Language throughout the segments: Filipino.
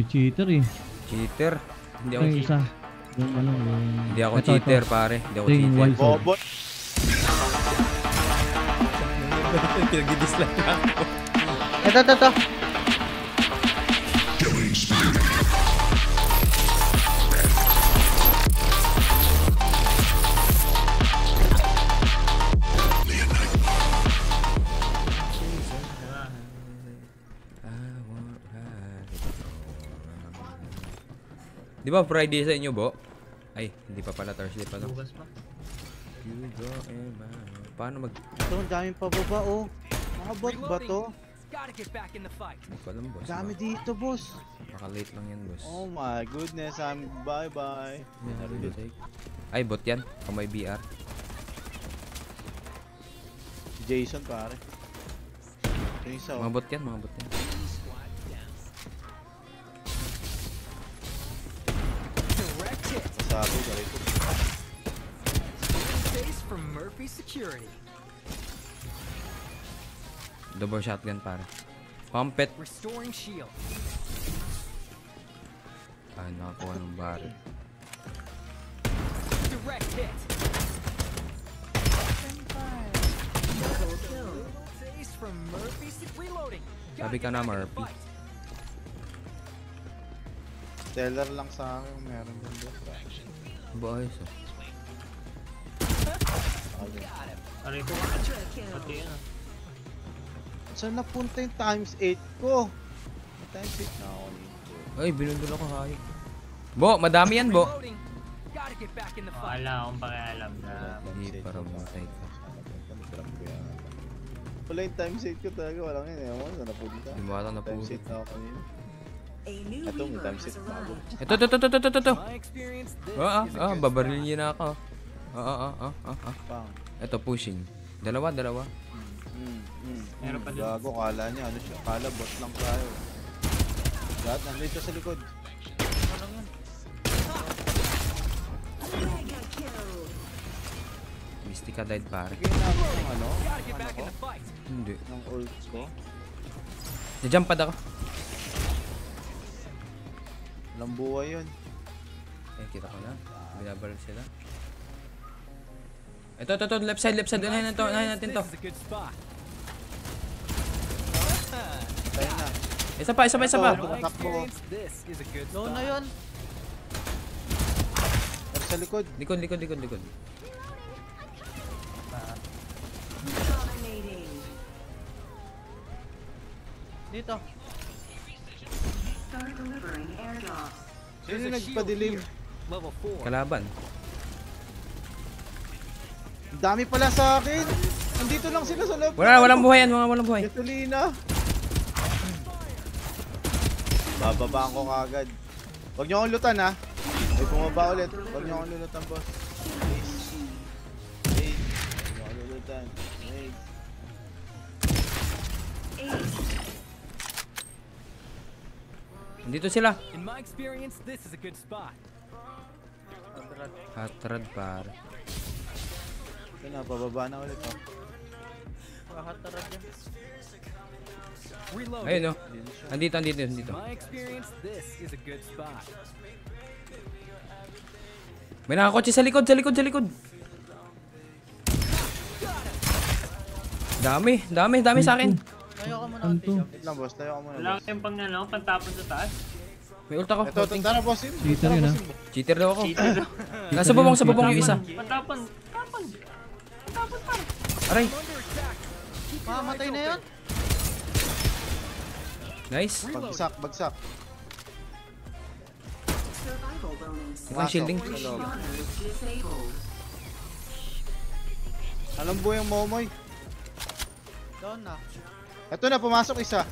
May cheater eh. Cheater. Hindi ako cheater. isa. Yung ano, yung... Hindi ako Ito, cheater, ito. pare. Hindi ako yung cheater. Bobo. Pinag-dislike lang ako. Ito, ito, ito. Di ba Friday sa inyo, Bo? Ay, hindi pa pala Thursday pa to. Bukas pa. You go ba- Paano mag... Ito, ang daming pababa, oh. Mga bot ba to? Hindi ko alam, boss. Dami dito, boss. Baka late lang yan, boss. Oh my goodness, I'm bye-bye. Ay, bot yan. Kung may BR. Jason, pare. Oh. Mga bot yan, mga bot yan. Sabi, ganito. Face from Murphy Security. Double shotgun, pare. Pump it. Restoring shield. Ah, nakakuha ng barrel. Direct hit. Face from Murphy Reloading. Sabi ka na, Murphy. Stellar lang sa akin meron din boss. Boys. Aray ko. Pati yan. Saan napunta yung times 8 ko? Times 8 na ako nito. Ay, binundol ako, hayop. Bo, madami yan, Bo. Wala akong pakialam na Hindi, para matay ka. Ko. Wala yung times 8 ko talaga, walang yun. Ewan, saan napunta? Hindi mo ata na po. Times 8 na ako kanina. Ito, may times 8 na ako. Ito, ito, ito, ito, ito, ito. My experience, this Ah, ah, ah, babarilin niya na ako. Ah, ah, ah, ah, ah, ah. Pang. Ito, pushing. Dalawa, dalawa. Mm, mm, Meron pa dun. Gago, kala niya, ano siya, kala bot lang tayo. Lahat nandito sa likod. Mystica died, pare. Ano. Hindi. ng ults ko. Najump pad ako. Walang buhay yun. Eh, kita ko na. Binabaril sila. Ito, ito, ito. Left side, left side. Unahin natin to. Unahin natin to. Tayo na. Isa pa, isa pa, isa pa. Spot. na yun. Pero sa likod. Likod, likod, likod, likod. Dito. Nagpadilim? Level 4. Kalaban. Dami pala sa akin. Nandito lang sila sa loob. Wala, walang buhay yan. Mga walang buhay. Gasolina. Bababaan ko kagad. Huwag niyo akong lutan ha. May bumaba ulit. Huwag niyo akong lulutan boss. Please. Please. Huwag niyo akong lulutan. Please. Nandito sila. In my experience, this is a good spot. Hatrad, pare. Ito na, bababa na ulit oh. Makatarad yan. Ayun, no. Andito, andito, andito. My experience, this is a good spot. May nakakotse sa likod, sa likod, sa likod. Dami, dami, dami sa akin. Tayo ka muna. Ano ate. to? Wait lang boss, tayo ako muna Wala kang pang ano, pantapon sa taas. May ult ako. Ito, tara boss. yun. Cheater yun, ah. Cheater daw ako. Nasa bubong, sa bubong yung isa. Pantapon. Pantapon. Pantapon pa. Aray, Mamamatay na yun. nice. Bagsak, bagsak. Ang shielding. Anong buhay ang Momoy? Doon na. Ito na, pumasok isa.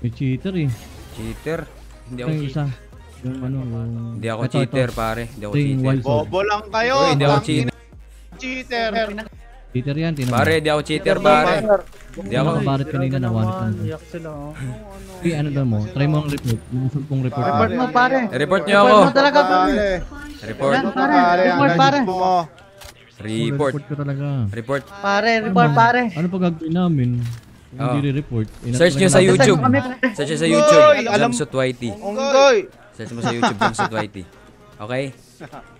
May cheater eh. Cheater. Hindi ako cheater. isa. Yung ano, yung... Hindi ako Ito, cheater, ito. pare. Hindi ako cheater. Bobo lang kayo. Uy, hindi ako cheater. Cheater. Cheater yan, tinan mo. Pare, hindi ako cheater, pare. Hindi ako. Nakabarit kanina na one time. Hey, ano daw mo? Try mo ang report. Yung report. Report mo. mo, pare. Report niyo ako. talaga Pare. Report. Pare. Ang Report, pare. mo. Report. Report ko talaga. Report. Pare, report pare. Ano pa gagawin namin? Oh. Hindi re-report. Search nyo sa YouTube. Search nyo sa YouTube. Alam- Jumpsuit Whitey. Onggoy! Search mo sa YouTube Jumpsuit Whitey. Okay?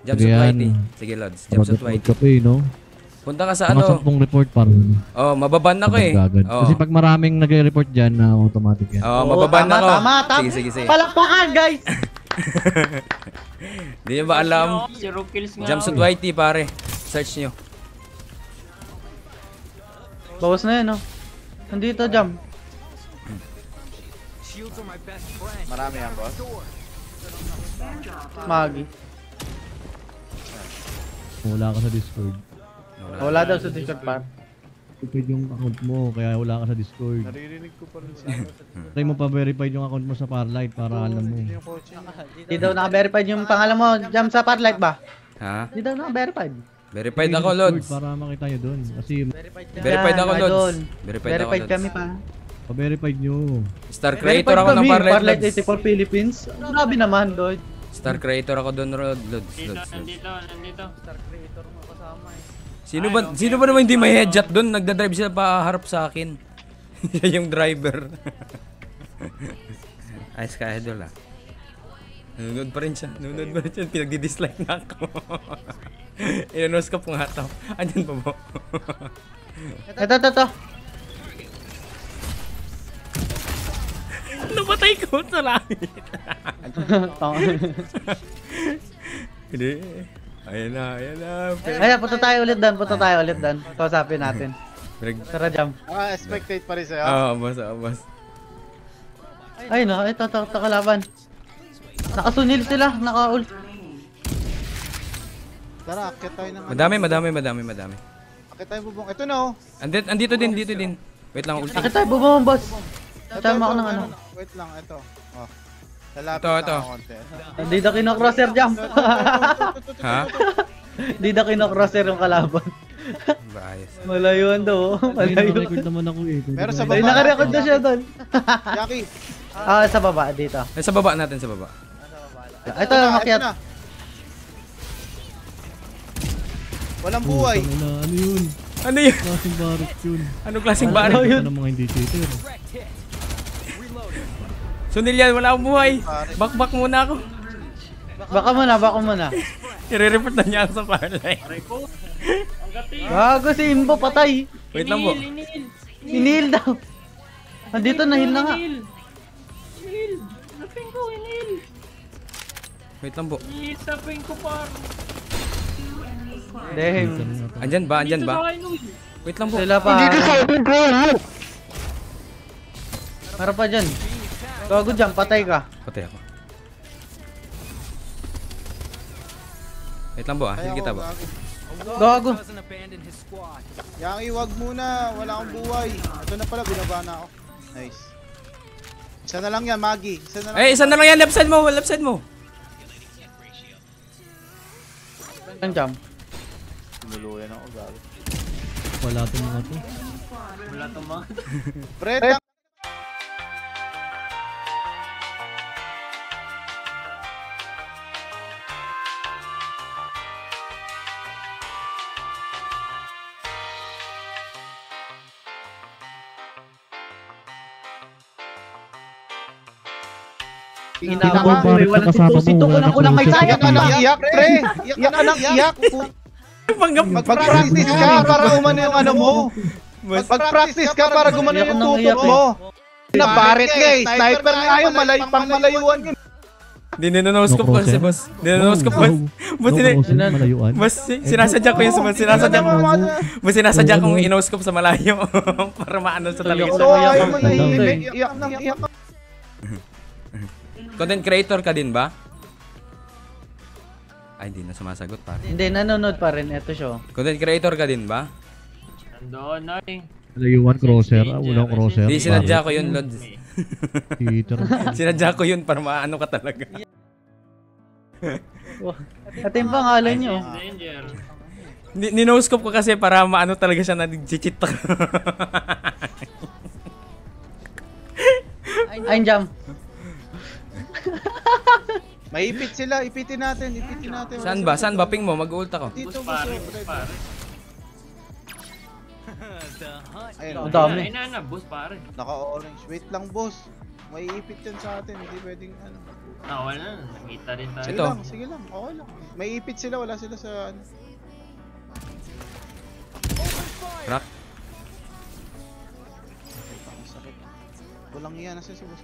Jumpsuit. Whitey. Sige, Lods. Jumpsuit Whitey. ka pa eh, no? Punta ka sa Mga ano. sampung report para Oh, mababan ako eh. agad. Oh. Kasi pag maraming nagre-report dyan, na automatic yan. Oh, Oo, mababan tama, ako. Tama, tama. Sige, sige, sige. Palakpakan, guys. Hindi nyo ba alam? Zero kills nga. Jumpsuit Whitey, pare. Search nyo. Bawas na yun, oh. Nandito, jump. Shields are my best friend. Marami yan, boss. Magi. Wala ka sa Discord. Wala daw sa Discord, par. Verified yung account mo, kaya wala ka sa Discord. Naririnig ko pa rin sa. Try mo pa verified yung account mo sa Parlight para alam mo. Yung kotse. Di daw naka-verified yung pangalan mo, jump sa Parlight ba? Ha? Di daw naka-verified. Verified ako, Lods. Para makita nyo doon. Kasi Verified ako, Yan, Lods. Verified ako, Verified Lods. kami pa. pa-verified nyo. Star creator ako ng Parlight, Parlight Lods. 84 Philippines. Grabe naman, Lloyd. Star creator ako doon. Lods, Lods, Lods. nandito. Star creator mo kasama eh. Sino ba, sino ba naman hindi may headshot doon? Nagda-drive sila pa harap sa akin. Siya yung driver. Ayos ka, idol ah. Nunod pa rin siya. Nunod pa rin siya. Pinagdi-dislike na ako. Inanos ka po nga to. Andyan pa po. Ito, ito, ito. Namatay ko sa langit. Hindi. Ayan na, ayan na. Ayan, punta tayo ulit doon, punta tayo ulit doon. Kausapin natin. Pinag... Tara, jump. Ah, spectate pa rin sa'yo. Ah, boss, ah, boss. Ay, no, ito, ito, ito, kalaban. Nakasunil sila, naka-ult. Tara, akit tayo ano. Madami, madami, madami, madami. Akit tayo bubong. Ito na oh. Andito, andito din, dito din. Wait lang, ulti. Bakit tayo bubong, boss? Ito, Tama ako ito, ng ano. Wait lang, ito. Oh. Lalapit Ito, ito. Hindi na kinocrosser jump. Ha? Hindi na kinocrosser yung kalaban. Malayuan daw, oh. Ay, malayo. naka-record naman ako eh. Ba- sa baba. nakarecord na siya doon. Jackie. ah, sa baba, dito. Ay, sa baba natin, sa baba. Ito, na, makiat. na. Walang buhay. Ina, Ano yun? Ano yun? Klaseng barret yun. Anong klaseng Ano bari? yun? Ito ng mga hindi cheater. Direct hit. Sunil yan, wala akong buhay. Bakbak muna ako. Baka muna, baka muna. I-report na niya sa parlay. Gago si Imbo, patay. Wait lang po. Inil daw. Andito, nahil na nga. Wait lang po. Damn. Andyan ba? Andyan ba? Wait lang po. Sila pa. Para pa dyan. Gago dyan, patay ka. Patay ako. Wait lang po ah. Hindi kita ba? gago. Yaki, wag muna. Wala akong buhay. Ito na pala, binaba na ako. Nice. Isa na lang yan, Magi. Isa na lang. Eh, isa na lang yan. Left side mo. Left side mo. Ang jump. Tinuluyan ako, gago. Wala itong mga to. Pre, Hinabang ko, eh, walang sito-sito ko lang kulang may Iyak sayang. ka nang iyak, pre. Iyak ka nang iyak. Mag-practice ka para umano yung ano mo. Mag-practice ka para gumano yung tutok iyak eh. mo. Nabarit ka eh. Sniper nga yun. Malay, pang malayuan yun. Hindi nanonoskop ko boss. Nanonoskop ko. Boss, No hindi. crossing, malayuan. Boss, sinasadya ko yung boss. Sinasadya ko. Boss, sinasadya kong inoskop sa malayo. para maano sa talaga. Mo Iyak eh. Iyak iyak. Content creator ka din ba? Ay, hindi na sumasagot pare. Hindi, nanonood pa rin. Ito siya. Content creator ka din ba? Malayuan crosser. Ah, walang crosser. Hindi, sinadya ko yun, Lod. Cheater. sinadya ko yun para maano ka talaga. Ito yung pangalan nyo. Ni Ninoscope ko kasi para maano talaga siya na nag-cheat ako. Ayun jump. Maipit sila, ipitin natin, ipitin natin. Saan ba? Saan ba? Ping mo, mag-ult ako. Dito, Bus boss. pare, bus red. pare. the hunt. Ayun, Ang dami. Ay na na, bus pare. Naka-orange. Wait lang, boss. Maiipit yan sa atin. Hindi pwedeng ano. Ah, wala na. Nakita rin tayo. Sige Ito. lang, sige lang. Okay lang. Maiipit sila, wala sila sa ano. Crack. Walang iya, nasa si boss.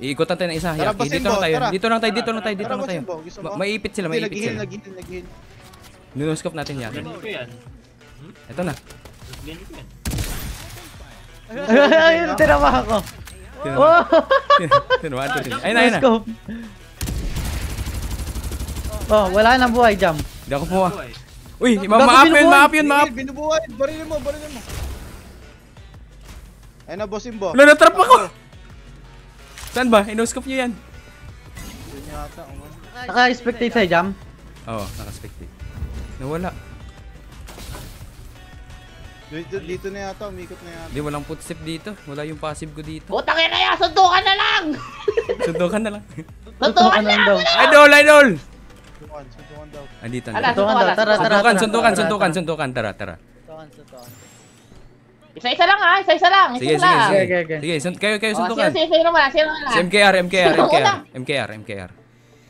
Iikutan tayo ng isa. Tara, Yaki. Dito lang tayo. tara. Dito lang tayo, dito lang tayo, dito lang tayo. basin mo. Gusto mo? Ma- Maipit sila, nag-heal, sila. nag-heal, nag-heal. Nunoskop natin yan. Ito na. Ayun, tinama ako. Two, three. Ayun na, ayun na. Oh, wala na buhay, jam. Hindi ako. Boy. Uy, ma-up yun, ma-up yun, ma-up. Binubuhay, binubuhay. Barilin mo, barilin mo. Ayun na, boss Imbo. Wala, natrap ako. Saan ba? Inoscope nyo yan. Oh. Naka-spectate sa'yo, jam. Oo, nakaspectate. Nawala. Dito, dito na yata, umikot na yata. Hindi, walang footstep dito. Wala yung passive ko dito. Putang ina yan, suntukan na lang! Sundukan na lang. Suntukan na Ano daw? idol, idol! Suntukan, suntukan daw. Andito Ala, na. Suntukan daw, tara, tara, Suntukan, tara. suntukan, Tara, suntukan, tara. suntukan. Tara, tara. Isa-isa lang ha, isa-isa lang, Sige, isa sige, lang. sige. Okay. Sige, sun- kayo, kayo Oh, suntukan. sino, sino, sino naman, sino naman? Si MKR, MKR, Sino MKR. MKR, MKR.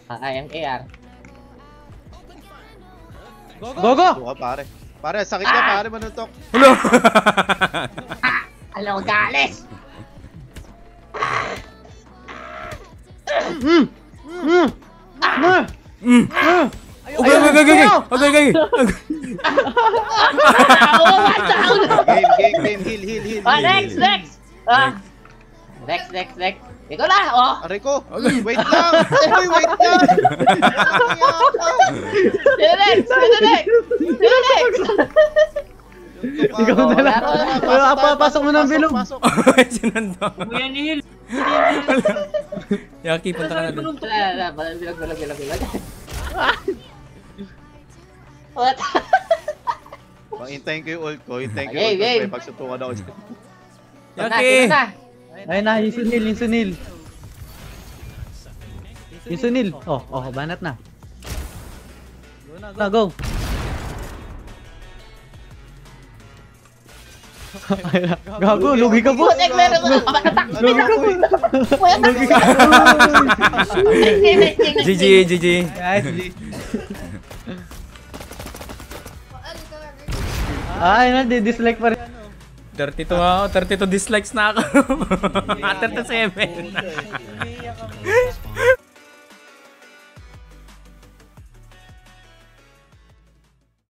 Ah, ay, MKR. Go, go! Ito ka, pare. Pare, sakit ka, pare, manutok. Hello! Alam ko, galis! Mm! Mm! Mm! Mm. Okay, okay, okay, okay. Okay, okay. Ah, next, next! Ah, next, next, next. Ito na, oh! Aray ko. Wait lang. Uy, wait lang. Sino next? Sino next? Sino next? Ikaw na lang. Wala, papasok mo ng bilog. Pasok, Sinundo. Kuya ni Hill. Yaki, punta ka na dun. Wala, wala, wala, bilag, bilag, bilag, bilag. What? Hintayin ko yung ult ko. Hintayin ko Okay, yung ult ko. May pagsutukan ako Yaki! Ayun na, yung sunil, yung sunil. Yung sunil. Oh, oh, banat na. Na, go. Gago, lugi ka po. Putek, meron ko. Lugi ka po. Lugi ka! GG, GG. Guys, Ay, na, dislike pa rin. 32 ako, 32 dislikes na ako. 37.